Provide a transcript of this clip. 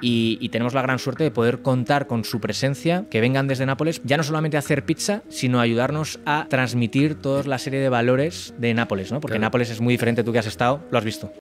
y, tenemos la gran suerte de poder contar con su presencia, que vengan desde Nápoles, ya no solamente a hacer pizza, sino a ayudarnos a transmitir toda la serie de valores de Nápoles, ¿no? Porque Nápoles es muy diferente, tú que has estado, lo has visto.